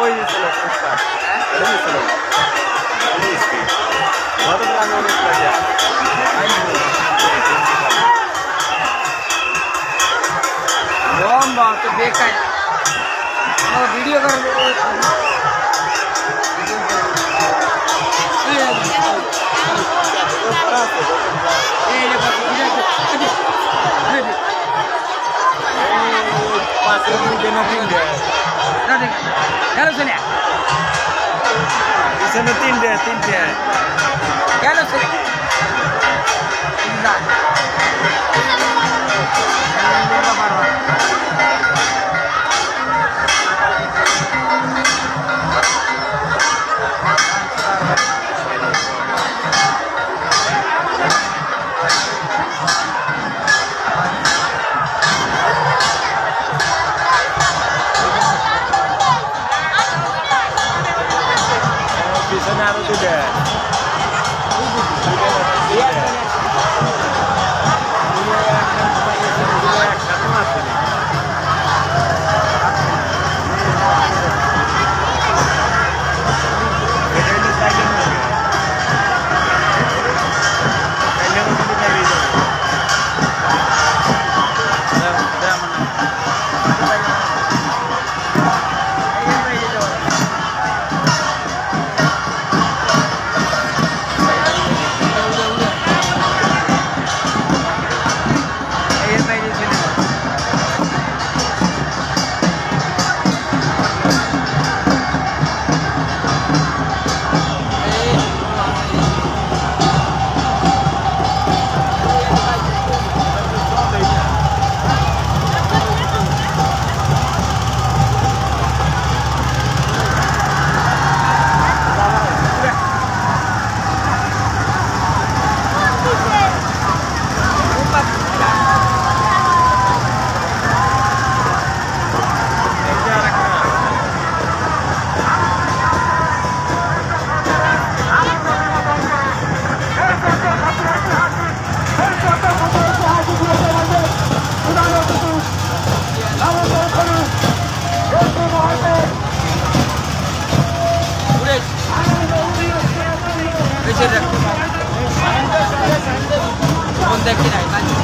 foi isso, né? Olha isso, né? Olha isso, né? Bota o dragão nesse projeto. Ai, meu Deus. Bomba, tu vê, cara. Olha o vídeo agora. Olha isso, né? Passou, não tem nada a ver. देंगे क्या सुनिए इसमें तीन तीन क्या सुनिए I don't do that. 再给点一